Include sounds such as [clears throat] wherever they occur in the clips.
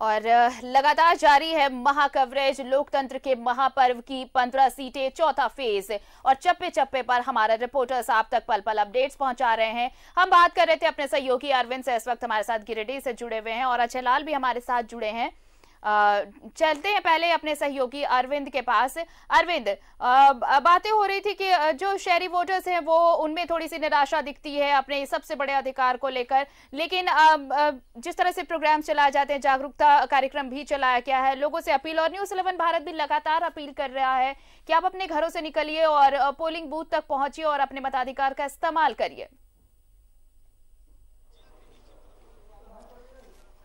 और लगातार जारी है महाकवरेज लोकतंत्र के महापर्व की पंद्रह सीटें, चौथा फ़ेज़। और चप्पे चप्पे पर हमारे रिपोर्टर्स आप तक पल पल अपडेट्स पहुँचा रहे हैं। हम बात कर रहे थे अपने सहयोगी अरविंद से, इस वक्त हमारे साथ गिरिडीह से जुड़े हुए हैं और अजय लाल भी हमारे साथ जुड़े हैं। चलते हैं पहले अपने सहयोगी अरविंद के पास। अरविंद बातें हो रही थी कि जो शहरी वोटर्स हैं, वो उनमें थोड़ी सी निराशा दिखती है अपने सबसे बड़े अधिकार को लेकर। लेकिन जिस तरह से प्रोग्राम चलाए जाते हैं, जागरूकता कार्यक्रम भी चलाया गया है। लोगों से अपील, और न्यूज़ इलेवन भारत भी लगातार अपील कर रहा है कि आप अपने घरों से निकलिए और पोलिंग बूथ तक पहुंचिए और अपने मताधिकार का इस्तेमाल करिए।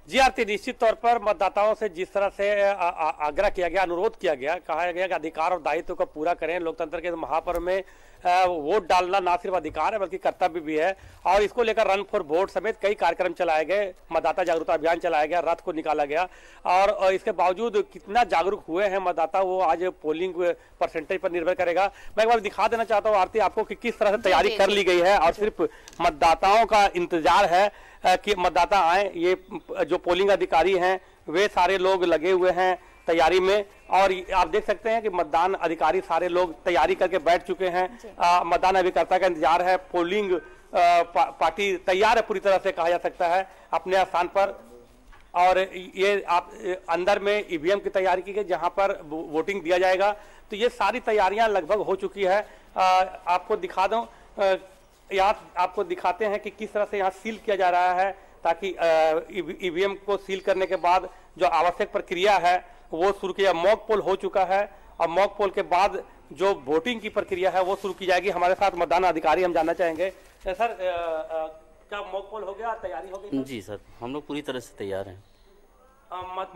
जी आरती, निश्चित तौर पर मतदाताओं से जिस तरह से आग्रह किया गया, अनुरोध किया गया, कहा गया कि अधिकार और दायित्व को पूरा करें। लोकतंत्र के महापर्व में वोट डालना ना सिर्फ़ अधिकार है बल्कि कर्तव्य भी है। और इसको लेकर रन फॉर वोट समेत कई कार्यक्रम चलाए गए मतदाता जागरूकता अभियान चलाया गया रथ को निकाला गया। और इसके बावजूद कितना जागरूक हुए हैं मतदाता वो आज पोलिंग परसेंटेज पर निर्भर करेगा। मैं एक बार दिखा देना चाहता हूँ आरती आपको कि किस तरह से तैयारी कर ली गई है और सिर्फ़ मतदाताओं का इंतज़ार है कि मतदाता आए ये जो पोलिंग अधिकारी हैं वे सारे लोग लगे हुए हैं तैयारी में और आप देख सकते हैं कि मतदान अधिकारी सारे लोग तैयारी करके बैठ चुके हैं। मतदान अभिकर्ता का इंतज़ार है पोलिंग पा, पार्टी तैयार है पूरी तरह से कहा जा सकता है अपने स्थान पर। और ये आप अंदर में ईवीएम की तैयारी की गई जहाँ पर वोटिंग दिया जाएगा। तो ये सारी तैयारियाँ लगभग हो चुकी है। आ, आपको दिखा दूँ यहाँ आपको दिखाते हैं कि किस तरह से यहाँ सील किया जा रहा है ताकि ईवीएम को सील करने के बाद जो आवश्यक प्रक्रिया है वो शुरू किया मॉक पोल हो चुका है। और मॉक पोल के बाद जो वोटिंग की प्रक्रिया है वो शुरू की जाएगी। हमारे साथ मतदान अधिकारी हम जानना चाहेंगे। सर क्या मॉक पोल हो गया? तैयारी हो गई जी सर हम लोग पूरी तरह से तैयार हैं।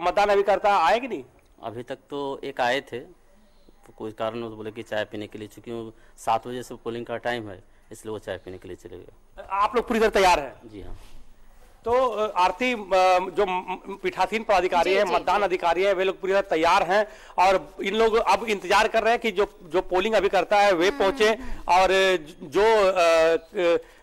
मतदान अभी करता आए कि नहीं? अभी तक तो एक आए थे। तो कोई कारण बोले कि चाय पीने के लिए चूँकि सात बजे से पोलिंग का टाइम है इसलिए वो चाय पीने के लिए चले गए। आप लोग पूरी तरह तैयार हैं? जी हाँ। तो आरती जो पीठासीन पदाधिकारी है मतदान अधिकारी है वे लोग पूरी तरह तैयार हैं और इन लोग अब इंतज़ार कर रहे हैं कि जो जो पोलिंग अभी करता है वे हम्म। पहुँचे और जो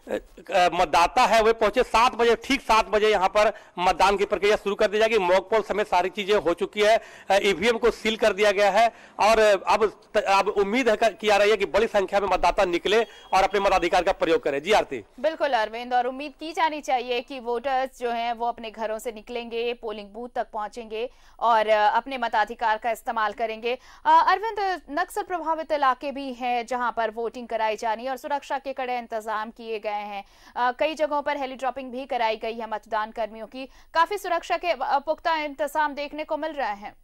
मतदाता है, वे पहुँचे सात बजे, ठीक सात बजे यहाँ पर मतदान की प्रक्रिया शुरू कर दी जाएगी। मॉक पोल समेत सारी चीज़ें हो चुकी है। ईवीएम को सील कर दिया गया है और अब अब उम्मीद है किया रही है कि बड़ी संख्या में मतदाता निकले और अपने मताधिकार का प्रयोग करें। जी आरती। बिल्कुल अरविंद, और उम्मीद की जानी चाहिए कि वोटर्स जो है, वो अपने घरों से निकलेंगे, पोलिंग बूथ तक पहुँचेंगे और अपने मताधिकार का इस्तेमाल करेंगे। अरविंद, नक्सल प्रभावित इलाके भी हैं जहाँ पर वोटिंग कराई जानी और सुरक्षा के कड़े इंतज़ाम किए गए गए हैं। कई जगहों पर हेली ड्रॉपिंग भी कराई गई है मतदान कर्मियों की। काफ़ी सुरक्षा के पुख्ता इंतज़ाम देखने को मिल रहे हैं।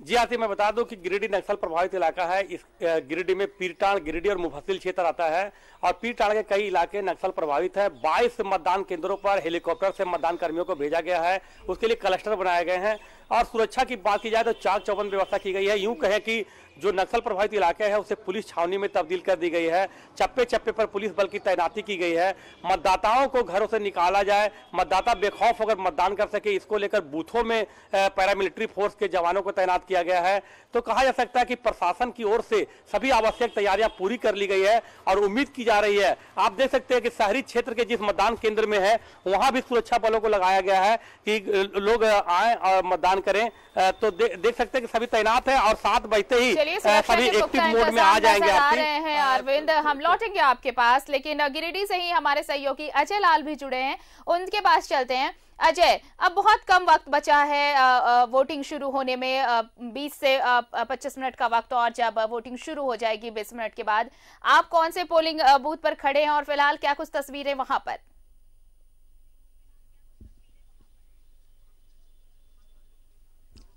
जी, आती मैं बता दूँ कि गिरिडीह नक्सल प्रभावित इलाका है। इस गिरिडीह में पीरटाण गिरिडीह और मुफसिल क्षेत्र आता है और पीरटाण के कई इलाके नक्सल प्रभावित है। 22 मतदान केंद्रों पर हेलीकॉप्टर से मतदान कर्मियों को भेजा गया है। उसके लिए क्लस्टर बनाए गए हैं। और सुरक्षा की बात की जाए तो चाक चौबंद व्यवस्था की गई है। यूँ कहे कि जो नक्सल प्रभावित इलाके है, उसे पुलिस छावनी में तब्दील कर दी गई है। चप्पे चप्पे पर पुलिस बल की तैनाती की गई है। मतदाताओं को घरों से निकाला जाए। मतदाता बेखौफ होकर मतदान कर सके, इसको लेकर बूथों में पैरामिलिट्री फोर्स के जवानों को तैनात किया गया है। तो कहा जा सकता है कि प्रशासन की ओर से सभी आवश्यक तैयारियाँ पूरी कर ली गई है और उम्मीद की जा रही है। आप देख सकते हैं कि शहरी क्षेत्र के जिस मतदान केंद्र में है, वहाँ भी सुरक्षा बलों को लगाया गया है कि लोग आए और मतदान करें। तो दे, देख सकते हैं कि सभी तैनात है और सात बजते ही सभी एक्टिव मोड में आ जाएँगे आ रहे हैं अरविंद हम लौटेंगे आपके पास लेकिन गिरिडीह से ही हमारे सहयोगी अजय लाल भी जुड़े हैं। उनके पास चलते हैं। अजय अब बहुत कम वक्त बचा है आ, आ, वोटिंग शुरू होने में आ, 20 से 25 मिनट का वक्त और जब वोटिंग शुरू हो जाएगी 20 मिनट के बाद। आप कौन से पोलिंग बूथ पर खड़े हैं और फ़िलहाल क्या कुछ तस्वीरें वहाँ पर?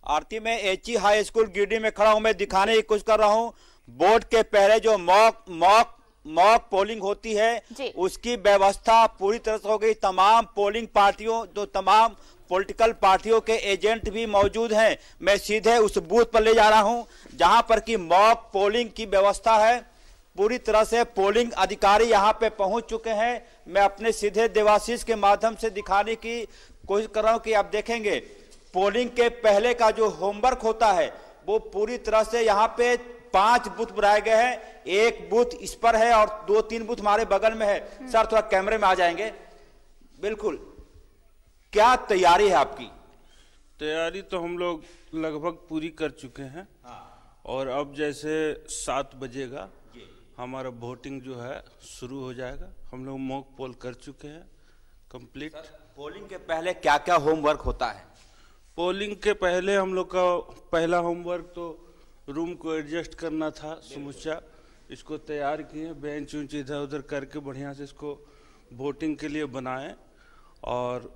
आरती में एच हाई स्कूल गिरडी में खड़ा हूँ मैं दिखाने की कोशिश कर रहा हूँ। बोर्ड के पहले जो मॉक मॉक मॉक पोलिंग होती है उसकी व्यवस्था पूरी तरह से हो गई। तमाम पोलिंग पार्टियों जो तमाम पॉलिटिकल पार्टियों के एजेंट भी मौजूद हैं। मैं सीधे उस बूथ पर ले जा रहा हूँ जहाँ पर की मॉक पोलिंग की व्यवस्था है। पूरी तरह से पोलिंग अधिकारी यहाँ पे पहुँच चुके हैं। मैं अपने सीधे देवाशीष के माध्यम से दिखाने की कोशिश कर रहा हूँ कि आप देखेंगे। पोलिंग के पहले का जो होमवर्क होता है वो पूरी तरह से यहाँ पे पाँच बूथ बनाए गए हैं। एक बूथ इस पर है और दो तीन बूथ हमारे बगल में है। सर थोड़ा कैमरे में आ जाएँगे। बिल्कुल। क्या तैयारी है आपकी? तैयारी तो हम लोग लगभग पूरी कर चुके हैं। और अब जैसे सात बजेगा हमारा वोटिंग जो है शुरू हो जाएगा। हम लोग मॉक पोल कर चुके हैं। कंप्लीट पोलिंग के पहले क्या क्या होमवर्क होता है? पोलिंग के पहले हम लोग का पहला होमवर्क तो रूम को एडजस्ट करना था समुचा इसको तैयार किए बेंच उंच इधर उधर करके बढ़िया से इसको वोटिंग के लिए बनाए और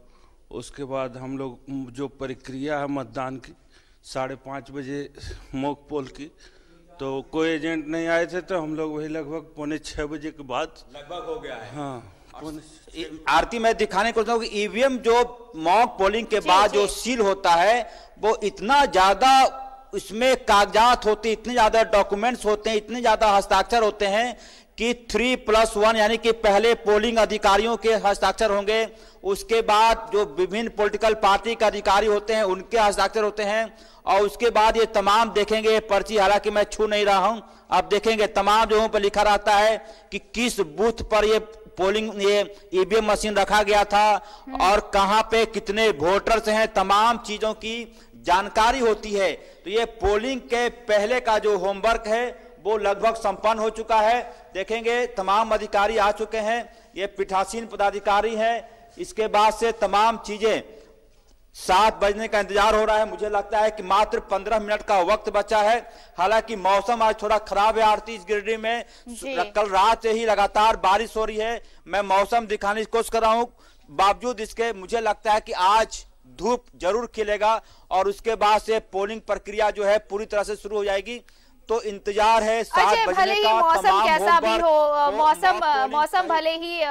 उसके बाद हम लोग जो प्रक्रिया है मतदान की साढ़े पाँच बजे मोक पोल की। तो कोई एजेंट नहीं आए थे तो हम लोग वही लगभग पौने छः बजे के बाद लगभग हो गया है। हाँ। आरती मैं दिखाने को हूँ कि ईवीएम जो मॉक पोलिंग के बाद जो सील होता है वो इतना ज़्यादा इसमें कागजात होते इतने ज़्यादा डॉक्यूमेंट्स होते हैं इतने ज़्यादा हस्ताक्षर होते हैं कि थ्री प्लस वन यानी कि पहले पोलिंग अधिकारियों के हस्ताक्षर होंगे उसके बाद जो विभिन्न पॉलिटिकल पार्टी के अधिकारी होते हैं उनके हस्ताक्षर होते हैं और उसके बाद ये तमाम देखेंगे पर्ची हालाँकि मैं छू नहीं रहा हूँ अब देखेंगे तमाम जगहों पर लिखा रहता है कि किस बूथ पर ये पोलिंग ये ईवीएम मशीन रखा गया था और कहाँ पे कितने वोटर्स हैं तमाम चीज़ों की जानकारी होती है। तो ये पोलिंग के पहले का जो होमवर्क है वो लगभग संपन्न हो चुका है। देखेंगे तमाम अधिकारी आ चुके हैं ये पीठासीन पदाधिकारी हैं। इसके बाद से तमाम चीज़ें सात बजने का इंतज़ार हो रहा है। मुझे लगता है कि मात्र पंद्रह मिनट का वक्त बचा है। हालाँकि मौसम आज थोड़ा खराब है आरती इस गिरडी में। कल रात से ही लगातार बारिश हो रही है। मैं मौसम दिखाने की कोशिश कर रहा हूँ। बावजूद इसके मुझे लगता है कि आज धूप ज़रूर खिलेगा और उसके बाद से पोलिंग प्रक्रिया जो है पूरी तरह से शुरू हो जाएगी। तो इंतज़ार है सात बजने का मौसम कैसा भी हो मौसम मौसम भले ही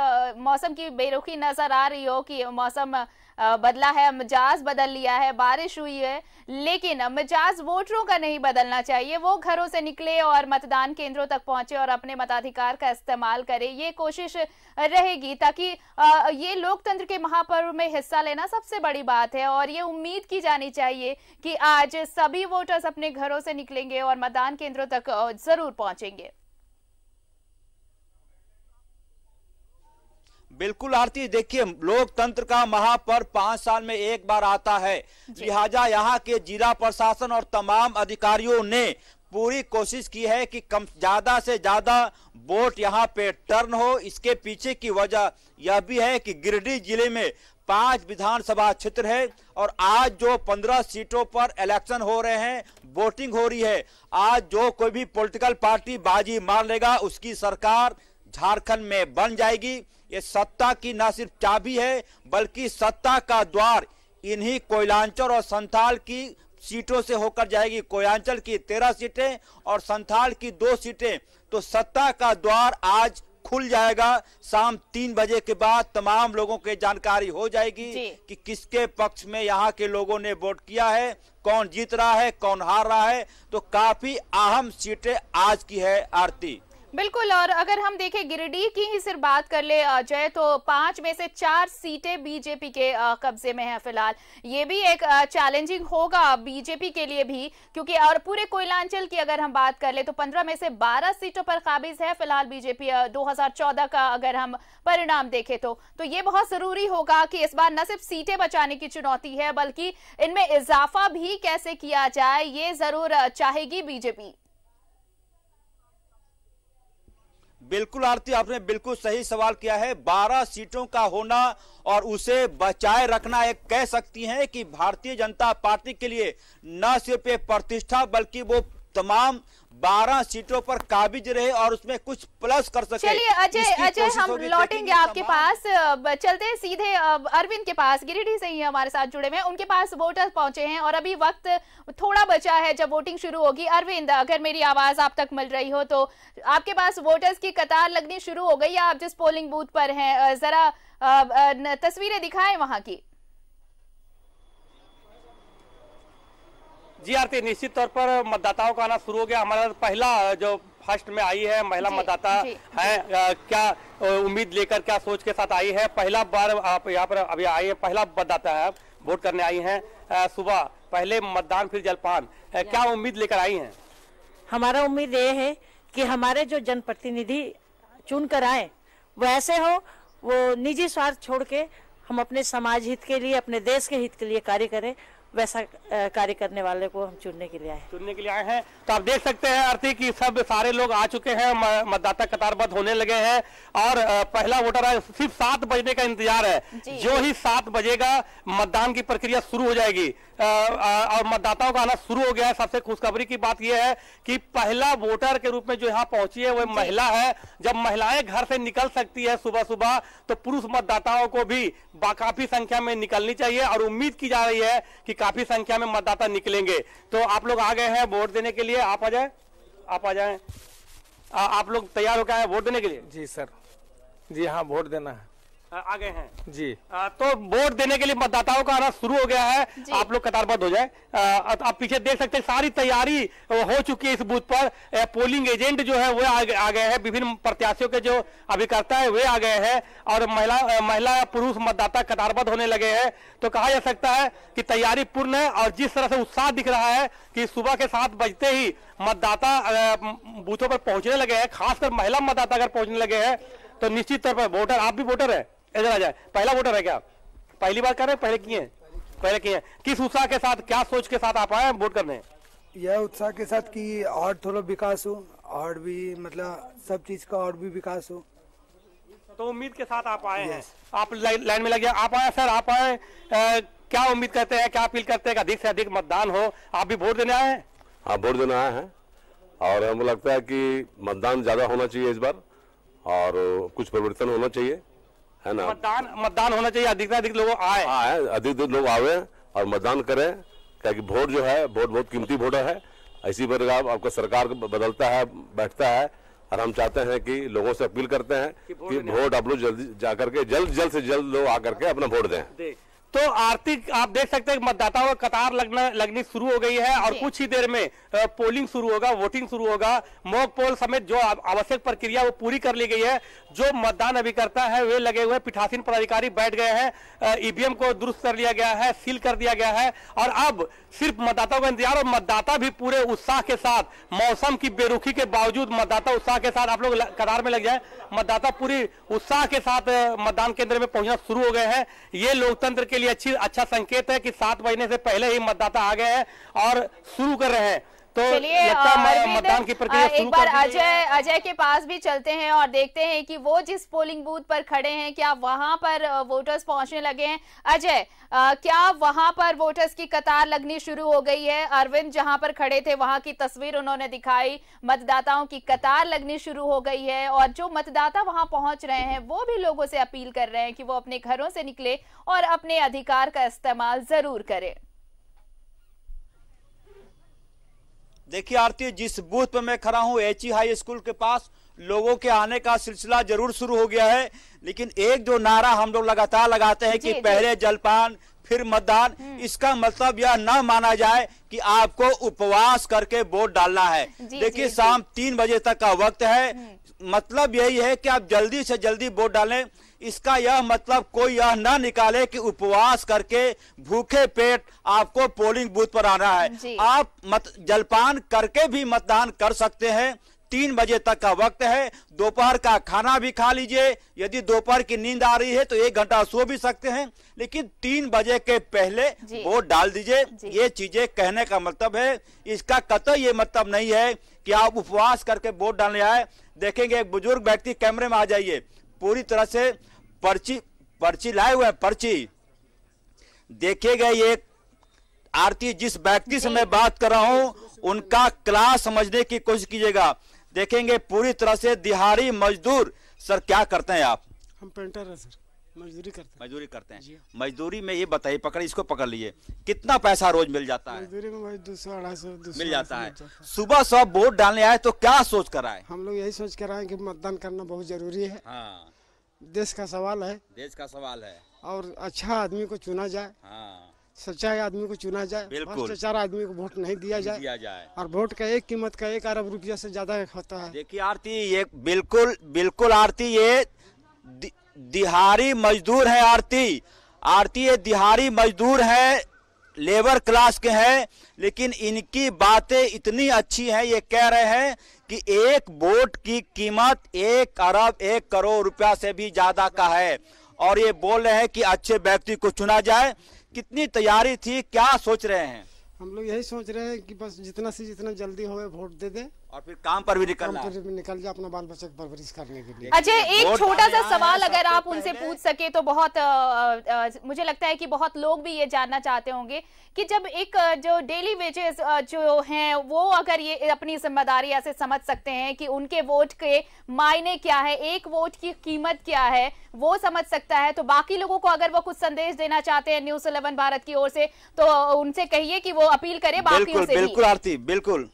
मौसम की बेरुखी नज़र आ रही हो कि मौसम बदला है, मिजाज बदल लिया है, बारिश हुई है, लेकिन मिजाज वोटरों का नहीं बदलना चाहिए। वो घरों से निकले और मतदान केंद्रों तक पहुँचे और अपने मताधिकार का इस्तेमाल करें, ये कोशिश रहेगी ताकि ये लोकतंत्र के महापर्व में हिस्सा लेना सबसे बड़ी बात है और ये उम्मीद की जानी चाहिए कि आज सभी वोटर्स अपने घरों से निकलेंगे और मतदान केंद्रों तक ज़रूर पहुँचेंगे। बिल्कुल आरती देखिए लोकतंत्र का महापर्व पाँच साल में एक बार आता है। लिहाजा यहाँ के जिला प्रशासन और तमाम अधिकारियों ने पूरी कोशिश की है कि कम ज़्यादा से ज़्यादा वोट यहाँ पे टर्न हो। इसके पीछे की वजह यह भी है कि गिरिडीह ज़िले में पाँच विधानसभा क्षेत्र है और आज जो पंद्रह सीटों पर इलेक्शन हो रहे हैं वोटिंग हो रही है। आज जो कोई भी पॉलिटिकल पार्टी बाजी मार लेगा उसकी सरकार झारखंड में बन जाएगी। ये सत्ता की न सिर्फ़ चाबी है बल्कि सत्ता का द्वार इन्हीं कोयलांचल और संथाल की सीटों से होकर जाएगी। कोयलांचल की तेरह सीटें और संथाल की दो सीटें। तो सत्ता का द्वार आज खुल जाएगा। शाम तीन बजे के बाद तमाम लोगों के जानकारी हो जाएगी कि किसके पक्ष में यहाँ के लोगों ने वोट किया है कौन जीत रहा है कौन हार रहा है। तो काफ़ी अहम सीटें आज की है आरती। बिल्कुल, और अगर हम देखें गिरिडीह की ही सिर्फ़ बात कर ले जय तो पाँच में से चार सीटें बीजेपी के कब्जे में है फ़िलहाल। ये भी एक चैलेंजिंग होगा बीजेपी के लिए भी, क्योंकि और पूरे कोयलांचल की अगर हम बात कर ले तो पंद्रह में से बारह सीटों पर काबिज है फ़िलहाल बीजेपी 2014 का अगर हम परिणाम देखें तो। तो ये बहुत ज़रूरी होगा कि इस बार न सिर्फ़ सीटें बचाने की चुनौती है, बल्कि इनमें इजाफा भी कैसे किया जाए, ये ज़रूर चाहेगी बीजेपी। बिल्कुल आरती, आपने बिल्कुल सही सवाल किया है। 12 सीटों का होना और उसे बचाए रखना एक कह सकती हैं कि भारतीय जनता पार्टी के लिए न सिर्फ़ एक प्रतिष्ठा, बल्कि वो तमाम बारह सीटों पर काबिज रहे और उसमें कुछ प्लस कर सके। चलिए अजय अजय हम लौटेंगे आपके पास। चलते सीधे अरविंद के पास। गिरिडीह से ही हमारे साथ जुड़े हुए उनके पास वोटर पहुँचे हैं और अभी वक्त थोड़ा बचा है जब वोटिंग शुरू होगी। अरविंद अगर मेरी आवाज़ आप तक मिल रही हो तो आपके पास वोटर्स की कतार लगनी शुरू हो गई या आप जिस पोलिंग बूथ पर है जरा तस्वीरें दिखाएँ वहाँ की? जी आरती निश्चित तौर पर मतदाताओं का आना शुरू हो गया। हमारा पहला जो फ़र्स्ट में आई है महिला मतदाता है आ, क्या उम्मीद लेकर क्या सोच के साथ आई है? पहला बार आप यहाँ पर अभी आई है पहला मतदाता है वोट करने आई हैं सुबह पहले मतदान फिर जलपान। क्या उम्मीद लेकर आई हैं? हमारा उम्मीद ये है कि हमारे जो जनप्रतिनिधि चुन कर आए वो ऐसे हो वो निजी स्वार्थ छोड़ के हम अपने समाज हित के लिए अपने देश के हित के लिए कार्य करें वैसा कार्य करने वाले को हम चुनने के लिए आए चुनने के लिए आए हैं। तो आप देख सकते हैं आरती कि सब सारे लोग आ चुके हैं मतदाता कतारबद्ध होने लगे हैं और पहला वोटर है सिर्फ़ सात बजने का इंतज़ार है। जो। ही सात बजेगा मतदान की प्रक्रिया शुरू हो जाएगी। और मतदाताओं का आना शुरू हो गया है। सबसे खुशखबरी की बात यह है कि पहला वोटर के रूप में जो यहाँ पहुँची है वह महिला है। जब महिलाएँ घर से निकल सकती है सुबह सुबह तो पुरुष मतदाताओं को भी काफ़ी संख्या में निकलनी चाहिए और उम्मीद की जा रही है कि काफ़ी संख्या में मतदाता निकलेंगे। तो आप लोग आ गए हैं वोट देने के लिए। आप आ जाए। आप आ जाए। आप लोग तैयार हो गए वोट देने के लिए? जी, सर। जी हाँ वोट देना है। आ गए हैं। जी। आ, तो वोट देने के लिए मतदाताओं का आना शुरू हो गया है। आप लोग कतारबद्ध हो जाए। आप पीछे देख सकते हैं सारी तैयारी हो चुकी है इस बूथ पर। पोलिंग एजेंट जो है वो आ गए हैं। विभिन्न प्रत्याशियों के जो अभिकर्ता है वे आ गए हैं। और महिला महिला पुरुष मतदाता कतारबद्ध होने लगे हैं। तो कहा जा सकता है कि तैयारी पूर्ण है और जिस तरह से उत्साह दिख रहा है कि सुबह के सात बजते ही मतदाता बूथों पर पहुँचने लगे हैं। खासकर महिला मतदाता अगर पहुँचने लगे हैं तो निश्चित तौर पर वोटर आप भी वोटर है? इधर आ जाए। पहला वोटर है क्या? पहली बार कर रहे हैं पहले किए पहले किए किस उत्साह के साथ क्या सोच के साथ आप आए वोट करने? यह उत्साह के साथ कि और थोड़ा विकास हो और भी मतलब सब चीज़ का और भी विकास हो। तो उम्मीद के साथ आप आए हैं। आप लाइन में लगे आप आए सर आप आए क्या उम्मीद करते हैं क्या अपील करते हैं अधिक से अधिक मतदान हो? आप भी वोट देने आए हैं? हाँ वोट देने आए हैं। और हमको लगता है कि मतदान ज़्यादा होना चाहिए इस बार और कुछ परिवर्तन होना चाहिए। है ना? मतदान मतदान होना चाहिए अधिक से अधिक लोग आए। आए अधिक लोग आवे और मतदान करें क्या वोट जो है वोट बहुत कीमती वोट है। इसी पर आपका सरकार बदलता है बैठता है और हम चाहते हैं कि लोगों से अपील करते हैं कि वोट आप लोग जल्दी जाकर के जल्द जल्द से जल्द लोग आकर के अपना वोट दें। तो आर्थिक आप देख सकते हैं मतदाताओं का कतार लगना लगनी शुरू हो गई है और कुछ ही देर में पोलिंग शुरू होगा वोटिंग शुरू होगा। मॉक पोल समेत जो आवश्यक प्रक्रिया वो पूरी कर ली गई है। जो मतदान अभिकर्ता है वे लगे हुए पीठासीन पदाधिकारी बैठ गए हैं ईवीएम को दुरुस्त कर लिया गया है सील कर दिया गया है। और अब सिर्फ़ मतदाताओं का इंतज़ार और मतदाता भी पूरे उत्साह के साथ मौसम की बेरुखी के बावजूद मतदाता उत्साह के साथ आप लोग कतार में लग जाए। मतदाता पूरी उत्साह के साथ मतदान केंद्र में पहुँचना शुरू हो गए हैं। ये लोकतंत्र के लिए अच्छी अच्छा संकेत है कि सात बजने से पहले ही मतदाता आ गए हैं और शुरू कर रहे हैं। तो चलिए मतदान की प्रक्रिया एक बार अजय अजय के पास भी चलते हैं और देखते हैं कि वो जिस पोलिंग बूथ पर खड़े हैं क्या वहाँ पर वोटर्स पहुँचने लगे हैं? अजय क्या वहाँ पर वोटर्स की कतार लगनी शुरू हो गई है? अरविंद जहाँ पर खड़े थे वहाँ की तस्वीर उन्होंने दिखाई। मतदाताओं की कतार लगनी शुरू हो गई है और जो मतदाता वहाँ पहुँच रहे हैं वो भी लोगों से अपील कर रहे हैं कि वो अपने घरों से निकले और अपने अधिकार का इस्तेमाल ज़रूर करें। देखिए आरती जिस बूथ पर मैं खड़ा हूँ एच हाई स्कूल के पास लोगों के आने का सिलसिला ज़रूर शुरू हो गया है। लेकिन एक जो नारा हम लोग लगातार लगाते हैं कि पहले जलपान फिर मतदान हम्म। इसका मतलब यह न माना जाए कि आपको उपवास करके वोट डालना है। देखिए शाम तीन बजे तक का वक्त है। हम्म। मतलब यही है कि आप जल्दी से जल्दी वोट डालें। इसका यह मतलब कोई यह ना निकाले कि उपवास करके भूखे पेट आपको पोलिंग बूथ पर आना है। आप मत जलपान करके भी मतदान कर सकते हैं। तीन बजे तक का वक्त है। दोपहर का खाना भी खा लीजिए। यदि दोपहर की नींद आ रही है तो एक घंटा सो भी सकते हैं। लेकिन तीन बजे के पहले वोट डाल दीजिए। ये चीज़ें कहने का मतलब है इसका कतई ये मतलब नहीं है कि आप उपवास करके वोट डालने आए। देखेंगे एक बुज़ुर्ग व्यक्ति कैमरे में आ जाइए। पूरी तरह से पर्ची पर्ची लाए हुए हैं पर्ची। देखेगा ये आरती जिस व्यक्ति से मैं बात कर रहा हूँ उनका क्लास समझने की कोशिश कीजिएगा। देखेंगे पूरी तरह से दिहाड़ी मजदूर। सर क्या करते हैं आप? हम पेंटर है सर। मजदूरी करते हैं। मजदूरी करते हैं। मजदूरी में ये बताइए पकड़ इसको पकड़ लिए कितना पैसा रोज मिल जाता है? मजदूरी में दो सौ अढ़ाई सौ मिल जाता है। सुबह सब वोट डालने आए तो क्या सोच कर आए? हम लोग यही सोच कर आए कि मतदान करना बहुत ज़रूरी है। हाँ। देश का सवाल है। देश का सवाल है। और अच्छा आदमी को चुना जाए हाँ। सच्चाई आदमी को चुना जाए भ्रष्टाचार आदमी को वोट नहीं दिया जाए दिया जाए। और वोट का एक कीमत का एक अरब रुपया से ज़्यादा होता है। देखिए आरती ये बिल्कुल बिल्कुल आरती ये दिहाड़ी मजदूर है आरती। आरती ये दिहाड़ी मजदूर है लेबर क्लास के हैं, लेकिन इनकी बातें इतनी अच्छी हैं, ये कह रहे हैं कि एक वोट की कीमत एक अरब, एक करोड़ रुपया से भी ज़्यादा का है। और ये बोल रहे हैं कि अच्छे व्यक्ति को चुना जाए। कितनी तैयारी थी, क्या सोच रहे हैं? हम लोग यही सोच रहे हैं कि बस जितना से जितना जल्दी हो वोट दे दें। और फिर काम पर भी निकलना। काम पर भी निकल जाए अपना बाल बच्चे की परवरिश करने के लिए। अजय एक छोटा सा सवाल अगर आप उनसे पूछ सके तो बहुत आ, आ, मुझे लगता है कि बहुत लोग भी ये जानना चाहते होंगे कि जब एक जो डेली वेजेस जो हैं वो अगर ये अपनी ज़िम्मेदारी ऐसे समझ सकते हैं कि उनके वोट के मायने क्या है एक वोट की कीमत क्या है वो समझ सकता है तो बाकी लोगों को अगर वो कुछ संदेश देना चाहते हैं न्यूज़ इलेवन भारत की ओर से तो उनसे कहिए कि वो अपील करे बाकी बिल्कुल आरती बिल्कुल।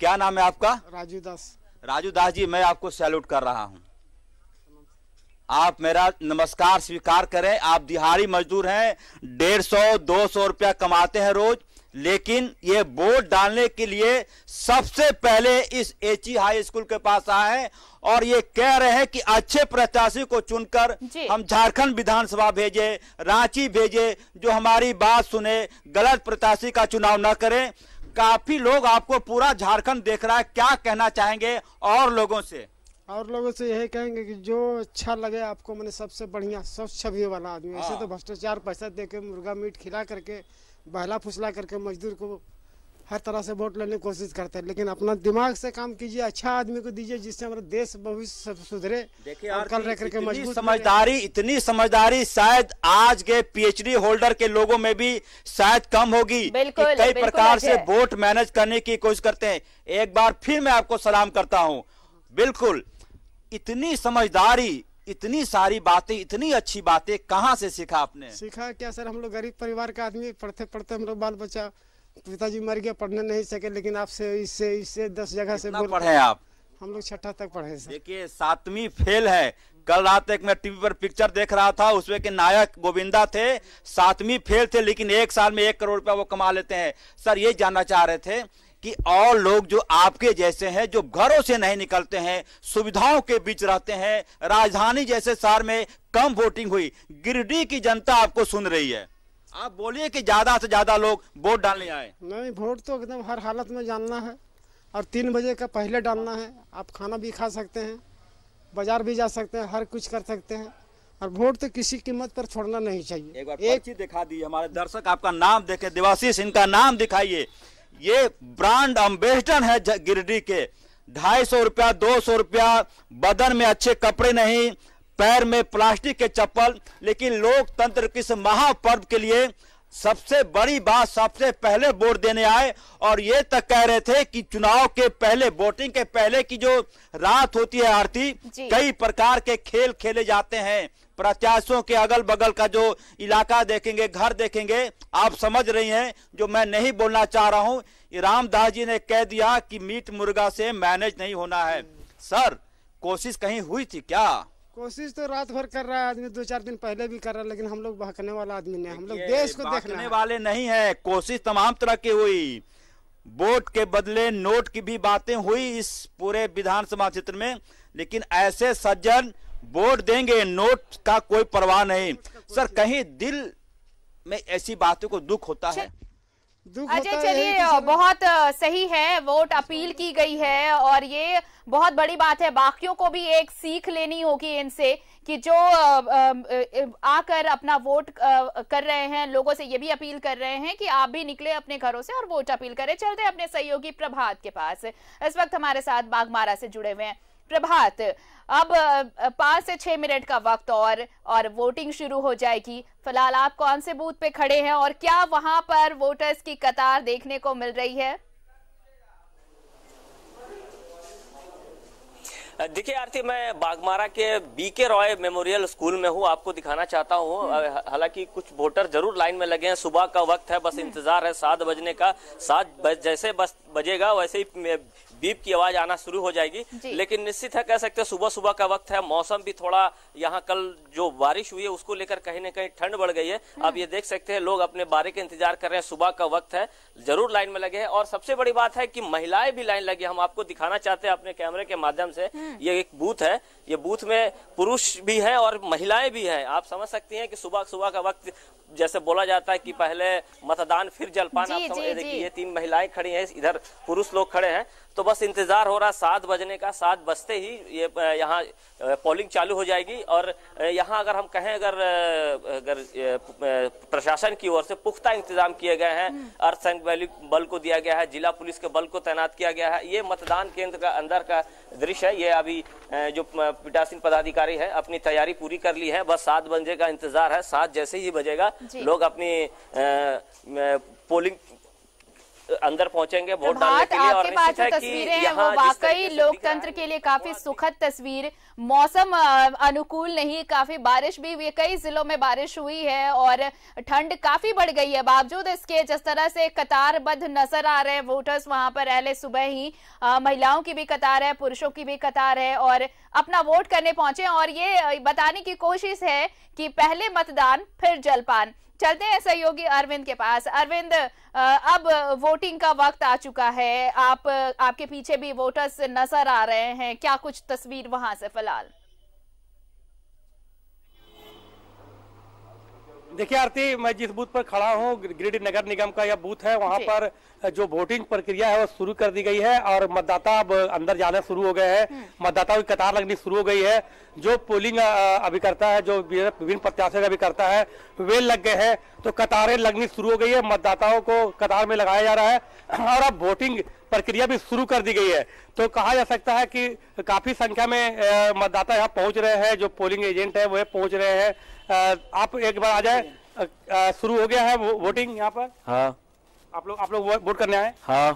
क्या नाम है आपका? राजू दास। राजू दास जी मैं आपको सैल्यूट कर रहा हूँ। आप मेरा नमस्कार स्वीकार करें। आप दिहाड़ी मजदूर हैं डेढ़ सौ दो सौ रुपया कमाते हैं रोज लेकिन ये वोट डालने के लिए सबसे पहले इस एची हाई स्कूल के पास आए हैं और ये कह रहे हैं कि अच्छे प्रत्याशी को चुनकर हम झारखंड विधानसभा भेजे रांची भेजे जो हमारी बात सुने गलत प्रत्याशी का चुनाव न करें। काफ़ी लोग आपको पूरा झारखंड देख रहा है क्या कहना चाहेंगे और लोगों से और लोगों से यही कहेंगे कि जो अच्छा लगे आपको मैंने सबसे बढ़िया स्वच्छ छवि वाला आदमी ऐसे हाँ। तो भ्रष्टाचार पैसा देके मुर्गा मीट खिला करके बहला फुसला करके मजदूर को हर तरह से वोट लेने की कोशिश करते हैं। लेकिन अपना दिमाग से काम कीजिए अच्छा आदमी को दीजिए जिससे हमारा देश भविष्य सुधरे देखिए कल रह करके मज़बूत समझदारी इतनी समझदारी शायद आज के पीएचडी होल्डर के लोगों में भी शायद कम होगी। कई प्रकार से वोट मैनेज करने की कोशिश करते हैं। एक बार फिर मैं आपको सलाम करता हूँ। बिल्कुल इतनी समझदारी इतनी सारी बातें इतनी अच्छी बातें कहाँ से सीखा आपने? सीखा क्या सर? हम लोग गरीब परिवार का आदमी पढ़ते पढ़ते हम लोग बाल बच्चा पिताजी मर गया पढ़ने नहीं सके लेकिन आपसे इससे इससे दस जगह से बोल पढ़े आप? हम लोग छठा तक पढ़े देखिए सातवीं फेल है। कल रात एक मैं टीवी पर पिक्चर देख रहा था उसमें के नायक गोविंदा थे सातवीं फेल थे लेकिन एक साल में एक करोड़ रुपया वो कमा लेते हैं। सर ये जानना चाह रहे थे कि और लोग जो आपके जैसे हैं जो घरों से नहीं निकलते हैं सुविधाओं के बीच रहते हैं राजधानी जैसे शहर में कम वोटिंग हुई गिरडी की जनता आपको सुन रही है। आप बोलिए कि ज़्यादा से ज़्यादा लोग वोट डालने आए। नहीं वोट तो एकदम हर हालत में जानना है और तीन बजे का पहले डालना है। आप खाना भी खा सकते हैं बाज़ार भी जा सकते हैं हर कुछ कर सकते हैं। और वोट तो किसी कीमत पर छोड़ना नहीं चाहिए। एक बार एक चीज़ दिखा दी हमारे दर्शक आपका नाम देखे देवाशीष इनका नाम दिखाइए। ये ब्रांड अम्बेसडर है गिरडी के। ढाई सौ रुपया दो सौ रुपया बदन में अच्छे कपड़े नहीं पैर में प्लास्टिक के चप्पल लेकिन लोकतंत्र किस महापर्व के लिए सबसे बड़ी बात सबसे पहले वोट देने आए? और ये तक कह रहे थे कि चुनाव के पहले वोटिंग के पहले की जो रात होती है आरती कई प्रकार के खेल खेले जाते हैं। प्रत्याशियों के अगल बगल का जो इलाका देखेंगे घर देखेंगे आप समझ रही हैं जो मैं नहीं बोलना चाह रहा हूँ। रामदास जी ने कह दिया कि मीट मुर्गा से मैनेज नहीं होना है। सर कोशिश कहीं हुई थी क्या? कोशिश तो रात भर कर रहा है आदमी दो चार दिन पहले भी कर रहा है लेकिन हम लोग बहकने वाला आदमी नहीं हम लोग देश को देखने वाले नहीं है कोशिश तमाम तरह की हुई। वोट के बदले नोट की भी बातें हुई इस पूरे विधानसभा क्षेत्र में लेकिन ऐसे सज्जन वोट देंगे नोट का कोई परवाह नहीं। सर कहीं दिल में ऐसी बातों को दुख होता है? अजय चलिए बहुत सही है वोट अपील की गई है और ये बहुत बड़ी बात है। बाकियों को भी एक सीख लेनी होगी इनसे कि जो आकर अपना वोट कर रहे हैं लोगों से ये भी अपील कर रहे हैं कि आप भी निकले अपने घरों से और वोट अपील करें। चलते अपने सहयोगी प्रभात के पास। इस वक्त हमारे साथ बागमारा से जुड़े हुए हैं। प्रभात। अब पाँच से छह मिनट का वक्त और और वोटिंग शुरू हो जाएगी। फ़िलहाल आप कौन से बूथ पे खड़े हैं और क्या वहाँ पर वोटर्स की कतार देखने को मिल रही है? देखिए आरती मैं बागमारा के बीके रॉय मेमोरियल स्कूल में हूँ। आपको दिखाना चाहता हूँ। हम्म। हालाँकि कुछ वोटर ज़रूर लाइन में लगे हैं। सुबह का वक्त है बस हम्म। इंतज़ार है। सात बजने का सात बज जैसे बस बजेगा वैसे ही बीप की आवाज़ आना शुरू हो जाएगी। लेकिन निश्चित है कह सकते हैं सुबह सुबह का वक्त है मौसम भी थोड़ा यहाँ कल जो बारिश हुई है उसको लेकर कहीं ना कहीं ठंड बढ़ गई है। अब ये देख सकते हैं लोग अपने बारे का इंतज़ार कर रहे हैं सुबह का वक्त है ज़रूर लाइन में लगे हैं। और सबसे बड़ी बात है कि महिलाएँ भी लाइन लगी हम आपको दिखाना चाहते हैं अपने कैमरे के माध्यम से। हम्म। ये एक बूथ है ये बूथ में पुरुष भी हैं और महिलाएँ भी हैं। आप समझ सकती हैं कि सुबह सुबह का वक्त जैसे बोला जाता है कि पहले मतदान फिर जलपान। आप समझ देखिए ये तीन महिलाएँ खड़ी हैं इधर पुरुष लोग खड़े हैं। तो बस इंतज़ार हो रहा सात बजने का सात बजते ही ये यहाँ पोलिंग चालू हो जाएगी। और यहाँ अगर हम कहें अगर अगर प्रशासन की ओर से पुख्ता इंतज़ाम किए गए हैं। अर्थसैनिक अर्धसैनिक बल को दिया गया है जिला पुलिस के बल को तैनात किया गया है। ये मतदान केंद्र का अंदर का दृश्य है। ये अभी जो पीटासीन पदाधिकारी है अपनी तैयारी पूरी कर ली है। बस सात बजे का इंतज़ार है। सात जैसे ही बजेगा लोग अपनी पोलिंग अंदर पहुँचेंगे वोट डालने के लिए और पास जो तस्वीरें हैं वो वाकई लोकतंत्र के लिए काफ़ी सुखद तस्वीर। मौसम अनुकूल नहीं काफ़ी बारिश भी हुई कई जिलों में बारिश हुई है और ठंड काफ़ी बढ़ गई है। बावजूद इसके जिस तरह से कतारबद्ध नज़र आ रहे हैं वोटर्स वहाँ पर पहले सुबह ही महिलाओं की भी कतार है पुरुषों की भी कतार है और अपना वोट करने पहुँचे और ये बताने की कोशिश है कि पहले मतदान फिर जलपान। चलते हैं सहयोगी अरविंद के पास। अरविंद अब वोटिंग का वक्त आ चुका है। आप, आपके पीछे भी वोटर्स नज़र आ रहे हैं। क्या कुछ तस्वीर वहाँ से फ़िलहाल? देखिए आरती मैं जिस बूथ पर खड़ा हूँ गिरिडीह नगर निगम का यह बूथ है वहाँ पर जो वोटिंग प्रक्रिया है वो शुरू कर दी गई है और मतदाता अब अंदर जाना शुरू हो गए हैं। हम्म। मतदाताओं की कतार लगनी शुरू हो गई है। जो पोलिंग अभिकर्ता है जो विभिन्न प्रत्याशियों का अभिकर्ता है वे लग गए हैं। तो कतारें लगनी शुरू हो गई है मतदाताओं को कतार में लगाया जा रहा है। [clears throat] और अब वोटिंग प्रक्रिया भी शुरू कर दी गई है। तो कहा जा सकता है कि काफ़ी संख्या में मतदाता यहाँ पहुँच रहे हैं जो पोलिंग एजेंट है वह पहुँच रहे हैं। आप एक बार आ जाए। शुरू हो गया है वो, वोटिंग यहाँ पर? हाँ। आप लोग आप लोग वोट करने आए? हाँ।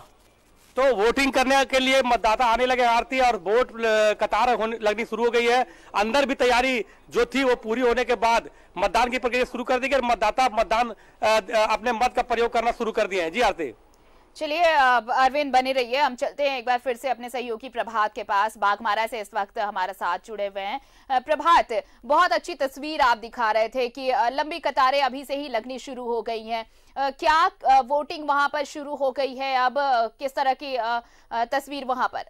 तो वोटिंग करने के लिए मतदाता आने लगे आरती और वोट कतार लगनी शुरू हो गई है। अंदर भी तैयारी जो थी वो पूरी होने के बाद मतदान की प्रक्रिया शुरू कर दी गई मतदाता मतदान अपने मत का प्रयोग करना शुरू कर दिए हैं। जी आरती। चलिए अरविंद बने रहिए। हम चलते हैं एक बार फिर से अपने सहयोगी प्रभात के पास। बागमारा से इस वक्त हमारे साथ जुड़े हुए हैं। प्रभात, बहुत अच्छी तस्वीर आप दिखा रहे थे कि लंबी कतारें अभी से ही लगनी शुरू हो गई हैं। क्या वोटिंग वहाँ पर शुरू हो गई है? अब किस तरह की तस्वीर वहाँ पर?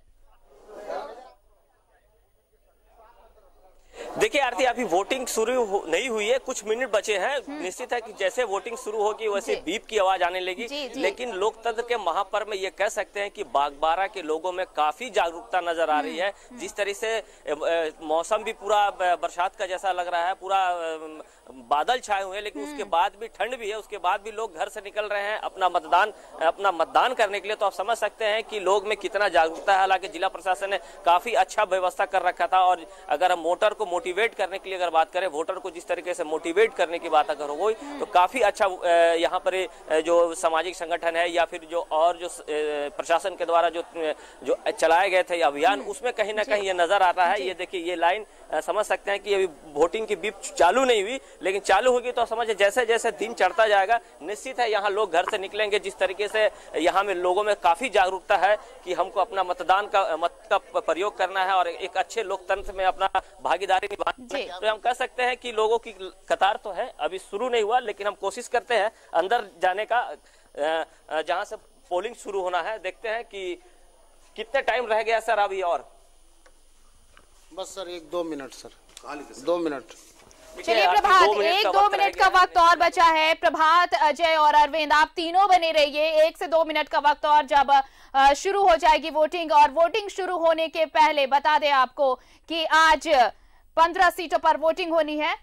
देखिए आरती अभी वोटिंग शुरू नहीं हुई है कुछ मिनट बचे हैं। हम्म। निश्चित है कि जैसे वोटिंग शुरू होगी वैसे बीप की आवाज़ आने लगी। लेकिन लोकतंत्र के महापर्व में ये कह सकते हैं कि बागबारा के लोगों में काफ़ी जागरूकता नज़र आ रही है। हम्म, हम्म। जिस तरह से मौसम भी पूरा बरसात का जैसा लग रहा है पूरा बादल छाए हुए हैं लेकिन उसके बाद भी ठंड भी है उसके बाद भी लोग घर से निकल रहे हैं अपना मतदान अपना मतदान करने के लिए। तो आप समझ सकते हैं कि लोग में कितना जागरूकता है। हालाँकि जिला प्रशासन ने काफ़ी अच्छा व्यवस्था कर रखा था और अगर हम मोटर को मोटिवेट करने के लिए अगर बात करें वोटर को जिस तरीके से मोटिवेट करने की बात अगर हो तो काफ़ी अच्छा यहाँ पर जो सामाजिक संगठन है या फिर जो और जो प्रशासन के द्वारा जो जो चलाए गए थे अभियान। उसमें कहीं ना कहीं ये नज़र आता है। ये देखिए ये लाइन समझ सकते हैं कि अभी वोटिंग की बीप चालू नहीं हुई लेकिन चालू होगी तो समझ जैसे जैसे दिन चढ़ता जाएगा निश्चित है यहाँ लोग घर से निकलेंगे। जिस तरीके से यहाँ में लोगों में काफ़ी जागरूकता है कि हमको अपना मतदान का मत का प्रयोग करना है और एक अच्छे लोकतंत्र में अपना भागीदारी निभाना तो हम कह सकते हैं कि लोगों की कतार तो है अभी शुरू नहीं हुआ लेकिन हम कोशिश करते हैं अंदर जाने का जहाँ से पोलिंग शुरू होना है देखते हैं कि कितने टाइम रह गया सर अभी और? बस सर एक दो मिनट सर। दो मिनट। चलिए प्रभात एक दो मिनट का वक्त और बचा है। प्रभात अजय और अरविंद आप तीनों बने रहिए। एक से दो मिनट का वक्त और जब शुरू हो जाएगी वोटिंग और वोटिंग शुरू होने के पहले बता दें आपको कि आज पंद्रह सीटों पर वोटिंग होनी है।